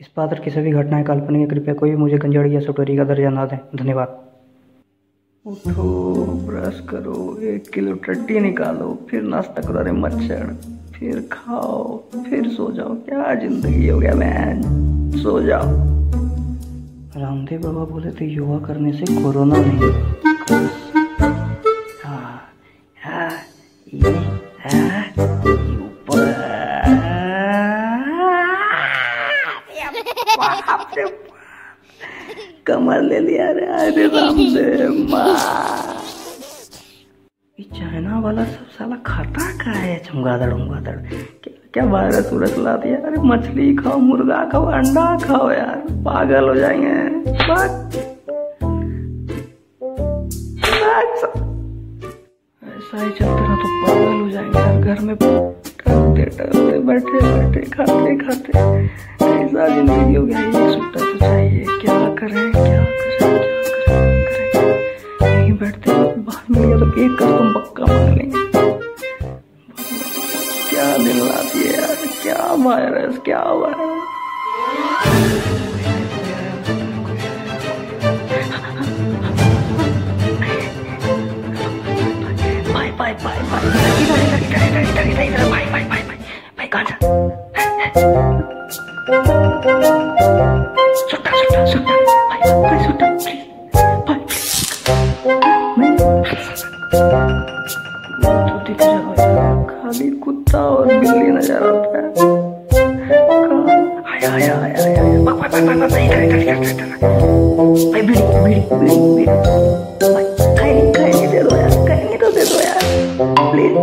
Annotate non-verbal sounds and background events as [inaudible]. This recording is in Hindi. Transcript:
इस पात्र की सभी घटनाएँ काल्पनिक है। कृपया कोई भी मुझे गंजाड़ी या सुटोरी का दर्जा ना दें। धन्यवाद। उठो ब्रश करो एक किलो टट्टी निकालो फिर नाश्ता करो अरे मच्छर फिर खाओ फिर सो जाओ। क्या ज़िंदगी हो गया मैं सो जाओ। रामदेव बाबा बोले थे योगा करने से कोरोना नहीं कमर ले लिया रे अरे [laughs] रामदेव माँ। ये चाइना वाला सब साला खाता का है? चमगादड़ उमगादड़ क्या क्या वायरस उरस ला दिया अरे मछली खाओ मुर्गा खाओ अंडा खाओ यार। पागल हो जाएँगे। ऐसा ही चलते रहा तो पागल हो जाएँगे। यार घर में टहलते टहलते बैठे बैठे खाते खाते। ऐसा ज़िंदगी हो गया ये सुट्टा तो चाहिए क्या करें क्या करें क्या करें करें नहीं बैठते बाहर मिल गया तो एक कसम पक्का मांग लेंगे क्या दिन लाती है यार क्या वायरस क्या वायरस भाई भाई भाई इधर इधर इधर इधर इधर इधर भाई भाई भाई भाई भाई कहाँ जा खाली कुत्ता और बिल्ली नज़र आता है कहाँ? आया आया आया आया आया भाई भाई भाई भाई भाई इधर इधर इधर इधर भाई बीड़ी बीड़ी बीड़ी बीड़ी भाई कहीं कहीं दे दो यार कहीं तो दे दो यार प्लीज़